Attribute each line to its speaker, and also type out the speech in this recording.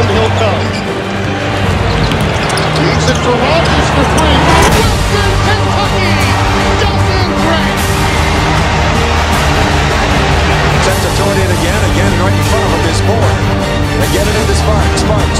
Speaker 1: in, he'll come. Leaves
Speaker 2: it for Rogers for
Speaker 1: three.
Speaker 2: Western Kentucky does in great. Attempt to throw it in again, again right in front of him is Moore. They get it into Sparks. Sparks